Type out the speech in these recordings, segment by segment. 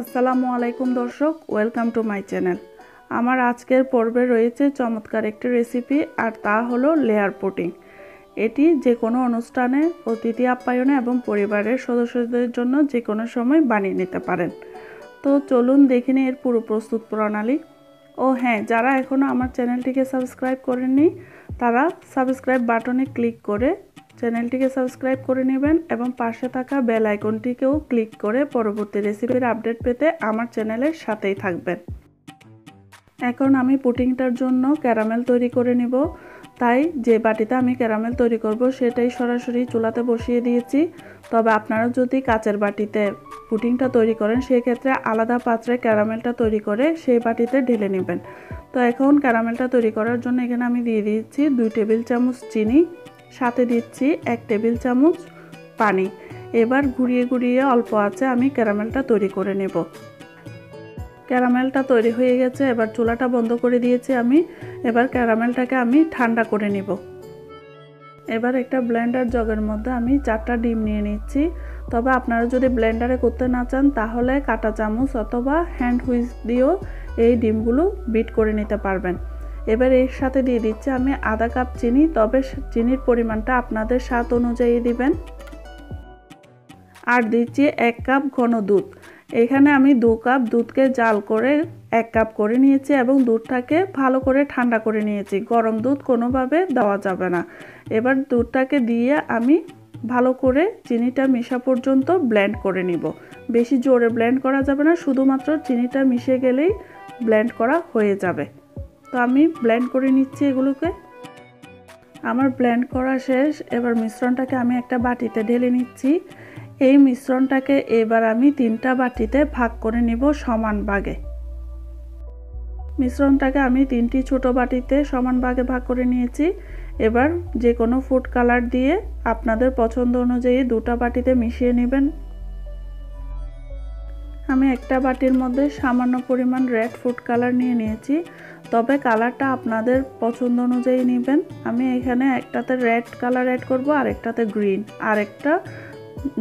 আসসালামু আলাইকুম দর্শক ওয়েলকাম টু মাই চ্যানেল আমার আজকের পর্বে রয়েছে চমৎকার একটি রেসিপি আর তা হলো লেয়ার পুটিং এটি যে কোনো অনুষ্ঠানে, অতিথি আপ্যায়নে এবং পরিবারের সদস্যদের জন্য যে কোনো সময় বানিয়ে নিতে পারেন। তো চলুন দেখে নিই এর পুরো প্রস্তুত প্রণালী। ও হ্যাঁ যারা এখনও আমার চ্যানেলটিকে সাবস্ক্রাইব করেননি, তারা সাবস্ক্রাইব বাটনে ক্লিক করে চ্যানেলটিকে সাবস্ক্রাইব করে নেবেন এবং পাশে থাকা বেল আইকনটিকেও ক্লিক করে পরবর্তী রেসিপির আপডেট পেতে আমার চ্যানেলের সাথেই থাকবেন। এখন আমি পুটিংটার জন্য ক্যারামেল তৈরি করে নিব। তাই যে বাটিতে আমি ক্যারামেল তৈরি করব সেটাই সরাসরি চুলাতে বসিয়ে দিয়েছি। তবে আপনারা যদি কাচের বাটিতে পুটিংটা তৈরি করেন, সেক্ষেত্রে আলাদা পাত্রে ক্যারামেলটা তৈরি করে সেই বাটিতে ঢেলে নেবেন। তো এখন ক্যারামেলটা তৈরি করার জন্য এখানে আমি দিয়ে দিচ্ছি দুই টেবিল চামচ চিনি। সাথে দিচ্ছি এক টেবিল চামচ পানি। এবার ঘুরিয়ে ঘুরিয়ে অল্প আছে আমি ক্যারামেলটা তৈরি করে নেব। ক্যারামেলটা তৈরি হয়ে গেছে, এবার চুলাটা বন্ধ করে দিয়েছি আমি। এবার ক্যারামেলটাকে আমি ঠান্ডা করে নিব। এবার একটা ব্লেন্ডার জগের মধ্যে আমি চারটা ডিম নিয়ে নিচ্ছি। তবে আপনারা যদি ব্লেন্ডারে করতে না চান, তাহলে কাটা চামচ অথবা হ্যান্ড হুইস দিয়েও এই ডিমগুলো বিট করে নিতে পারবেন। এবার এর সাথে দিয়ে দিচ্ছি আমি আধা কাপ চিনি, তবে চিনির পরিমাণটা আপনাদের স্বাদ অনুযায়ী দিবেন। আর দিচ্ছি এক কাপ ঘন দুধ। এখানে আমি দু কাপ দুধকে জাল করে এক কাপ করে নিয়েছি এবং দুধটাকে ভালো করে ঠান্ডা করে নিয়েছি। গরম দুধ কোনোভাবে দেওয়া যাবে না। এবার দুধটাকে দিয়ে আমি ভালো করে চিনিটা মিশা পর্যন্ত ব্লেন্ড করে নিব। বেশি জোরে ব্লেন্ড করা যাবে না, শুধুমাত্র চিনিটা মিশে গেলেই ব্লেন্ড করা হয়ে যাবে। তো আমি ব্লেন্ড করে নিচ্ছি এগুলোকে। আমার ব্লেন্ড করা শেষ। এবার মিশ্রণটাকে আমি একটা বাটিতে ঢেলে নিচ্ছি। এই মিশ্রণটাকে এবার আমি তিনটা বাটিতে ভাগ করে নিব সমান ভাগে। মিশ্রণটাকে আমি তিনটি ছোট বাটিতে সমান ভাগে ভাগ করে নিয়েছি। এবার যে কোনো ফুড কালার দিয়ে আপনাদের পছন্দ অনুযায়ী দুটা বাটিতে মিশিয়ে নেবেন। আমি একটা বাটির মধ্যে সামান্য পরিমাণ রেড ফুড কালার নিয়ে নিয়েছি। তবে কালারটা আপনাদের পছন্দ অনুযায়ী নেবেন। আমি এখানে একটাতে রেড কালার অ্যাড করব আর একটাতে গ্রিন আর একটা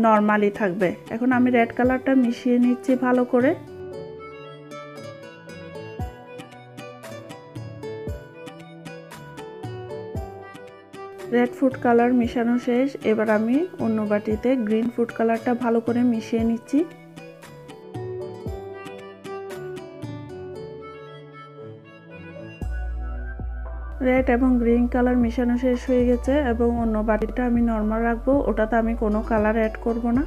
নর্মালি থাকবে। এখন আমি রেড কালারটা মিশিয়ে নিচ্ছি ভালো করে। রেড ফুড কালার মিশানো শেষ। এবার আমি অন্য বাটিতে গ্রিন ফুড কালারটা ভালো করে মিশিয়ে নিচ্ছি। রেড এবং গ্রিন কালার মিশানো শেষ হয়ে গেছে এবং অন্য বাটিটা আমি নর্মাল রাখব, ওটাতে আমি কোনো কালার অ্যাড করব না।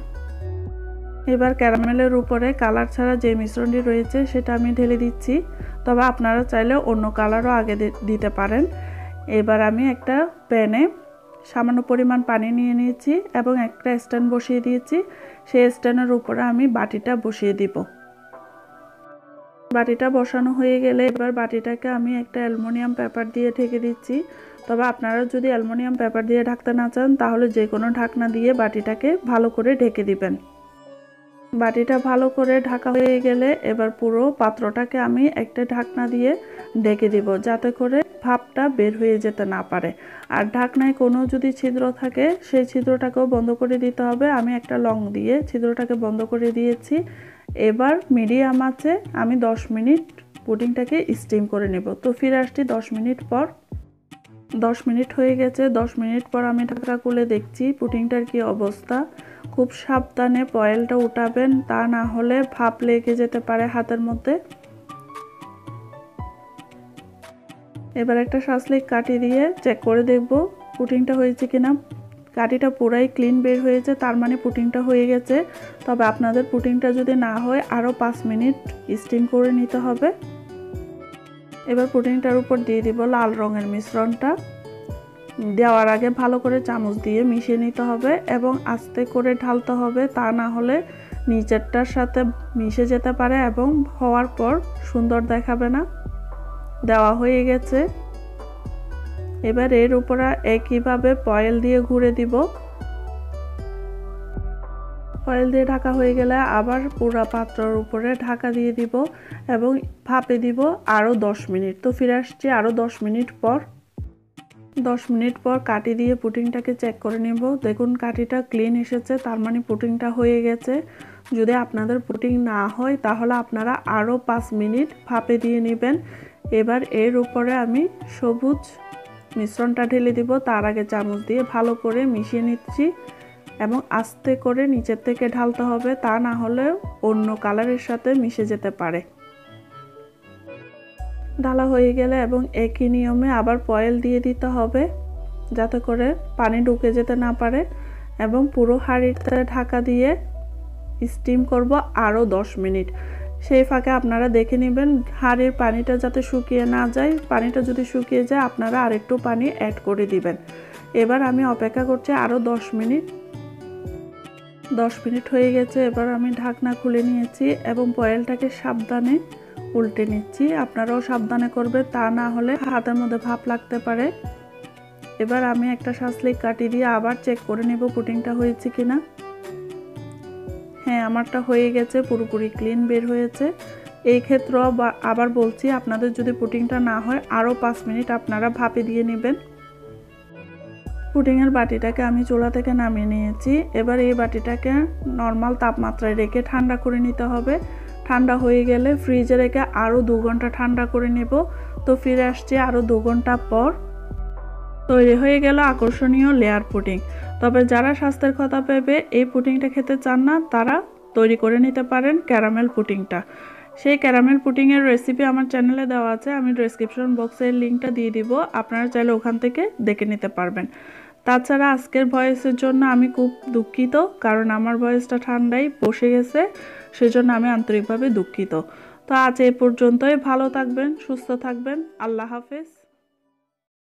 এবার ক্যারামেলের উপরে কালার ছাড়া যে মিশ্রণটি রয়েছে সেটা আমি ঢেলে দিচ্ছি। তবে আপনারা চাইলে অন্য কালারও আগে দিতে পারেন। এবার আমি একটা প্যানে সামান্য পরিমাণ পানি নিয়ে নিয়েছি এবং একটা স্ট্যান্ড বসিয়ে দিয়েছি। সেই স্ট্যান্ডের উপরে আমি বাটিটা বসিয়ে দিব। বাটিটা বসানো হয়ে গেলে এবার বাটিটাকে আমি একটা অ্যালুমিনিয়াম পেপার দিয়ে ঢেকে দিচ্ছি। তবে আপনারা যদি অ্যালুমিনিয়াম পেপার দিয়ে ঢাকতে না চান, তাহলে যে কোনো ঢাকনা দিয়ে বাটিটাকে ভালো করে ঢেকে দিবেন। বাটিটা ভালো করে ঢাকা হয়ে গেলে এবার পুরো পাত্রটাকে আমি একটা ঢাকনা দিয়ে ঢেকে দিব, যাতে করে ভাপটা বের হয়ে যেতে না পারে। আর ঢাকনায় কোনো যদি ছিদ্র থাকে, সেই ছিদ্রটাকেও বন্ধ করে দিতে হবে। আমি একটা লং দিয়ে ছিদ্রটাকে বন্ধ করে দিয়েছি। এবার মিডিয়াম আছে, আমি 10 মিনিট পুডিংটাকে স্টিম করে নেব। তো ফিরে আসছি 10 মিনিট পর। 10 মিনিট হয়ে গেছে 10 মিনিট পর আমি ঢাকা খুলে দেখছি পুডিংটার কি অবস্থা। খুব সাবধানে পয়েলটা উঠাবেন, তা না হলে ভাপ লেগে যেতে পারে হাতের মধ্যে। এবার একটা শাসলিক কাটি দিয়ে চেক করে দেখব পুটিংটা হয়েছে কিনা। কাটিটা পুরাই ক্লিন বের হয়েছে, তার মানে পুটিংটা হয়ে গেছে। তবে আপনাদের পুটিংটা যদি না হয় আরও পাঁচ মিনিট স্টিম করে নিতে হবে। এবার পুটিংটার উপর দিয়ে দিব লাল রঙের মিশ্রণটা। দেওয়ার আগে ভালো করে চামচ দিয়ে মিশিয়ে নিতে হবে এবং আস্তে করে ঢালতে হবে, তা না হলে নিচেরটার সাথে মিশে যেতে পারে এবং হওয়ার পর সুন্দর দেখাবে না। দেওয়া হয়ে গেছে। এবার এর উপরে একইভাবে পয়েল দিয়ে ঘুরে দিব। পয়েল দিয়ে ঢাকা হয়ে গেলে আবার পুরা পাত্রর উপরে ঢাকা দিয়ে দিব এবং ভাপে দিব আরও দশ মিনিট। তো ফিরে আসছি আরও দশ মিনিট পর। দশ মিনিট পর কাটি দিয়ে পুটিংটাকে চেক করে নেব। দেখুন কাটিটা ক্লিন এসেছে, তার মানে পুটিংটা হয়ে গেছে। যদি আপনাদের পুটিং না হয়, তাহলে আপনারা আরও পাঁচ মিনিট ভাপে দিয়ে নেবেন। এবার এর উপরে আমি সবুজ মিশ্রণটা ঢেলে দিব। তার আগে চামচ দিয়ে ভালো করে মিশিয়ে নিচ্ছি এবং আস্তে করে নিচের থেকে ঢালতে হবে। তা না হলে অন্য কালারের সাথে মিশে যেতে পারে। ঢালা হয়ে গেলে এবং একই নিয়মে আবার পয়েল দিয়ে দিতে হবে যাতে করে পানি ঢুকে যেতে না পারে এবং পুরো হাঁড়িতে ঢাকা দিয়ে স্টিম করব আরও দশ মিনিট। সেই ফাঁকে আপনারা দেখে নেবেন হাঁড়ির পানিটা যাতে শুকিয়ে না যায়। পানিটা যদি শুকিয়ে যায়, আপনারা আরেকটু পানি অ্যাড করে দিবেন। এবার আমি অপেক্ষা করছি আরও দশ মিনিট। দশ মিনিট হয়ে গেছে, এবার আমি ঢাকনা খুলে নিয়েছি এবং পয়েলটাকে সাবধানে উল্টে নিচ্ছি। আপনারাও সাবধানে করবে, তা না হলে হাতের মধ্যে ভাপ লাগতে পারে। এবার আমি একটা শাসলিক কাটি দিয়ে আবার চেক করে নেব পুটিংটা হয়েছে কিনা। হ্যাঁ আমারটা হয়ে গেছে, পুরোপুরি ক্লিন বের হয়েছে। এই ক্ষেত্রে আবার বলছি, আপনাদের যদি পুটিংটা না হয়, আরও পাঁচ মিনিট আপনারা ভাপে দিয়ে নেবেন। পুডিংয়ের বাটিটাকে আমি চুলা থেকে নামিয়ে নিয়েছি। এবার এই বাটিটাকে নর্মাল তাপমাত্রায় রেখে ঠান্ডা করে নিতে হবে। ঠান্ডা হয়ে গেলে ফ্রিজে রেখে আরও দু ঘণ্টা ঠান্ডা করে নেব। তো ফিরে আসছি আরও দু ঘণ্টা পর। তৈরি হয়ে গেল আকর্ষণীয় লেয়ার পুডিং তবে যারা স্বাস্থ্যের কথা ভেবে এই পুডিংটা খেতে চান না, তারা তৈরি করে নিতে পারেন ক্যারামেল পুডিংটা সেই ক্যারামেল পুডিংয়ের রেসিপি আমার চ্যানেলে দেওয়া আছে, আমি ডিসক্রিপশন বক্সের লিঙ্কটা দিয়ে দিব, আপনারা চাইলে ওখান থেকে দেখে নিতে পারবেন। তাছাড়া আজকের ভয়েসের জন্য আমি খুব দুঃখিত, কারণ আমার ভয়েসটা ঠান্ডায় বসে গেছে, সেজন্য আমি আন্তরিকভাবে দুঃখিত। তো আজ এ পর্যন্তই, ভালো থাকবেন, সুস্থ থাকবেন, আল্লাহ হাফেজ।